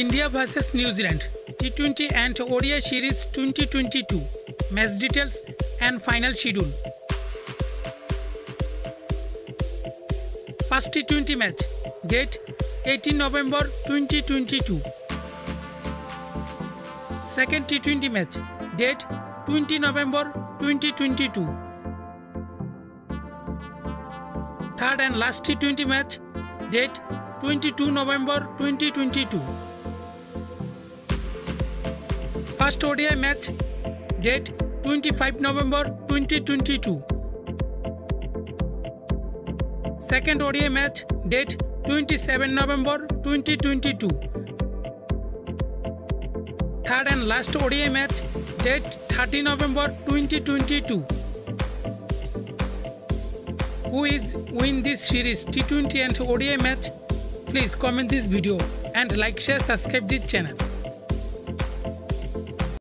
India vs New Zealand T20 and ODI Series 2022 match details and final schedule. First T20 match date 18 November 2022. Second T20 match date 20 November 2022. Third and last T20 match date 22 November 2022. First ODI match, date 25 November 2022. Second ODI match, date 27 November 2022. Third and last ODI match, date 30 November 2022. Who is win this series, T20 and ODI match? Please comment this video and like, share, subscribe this channel.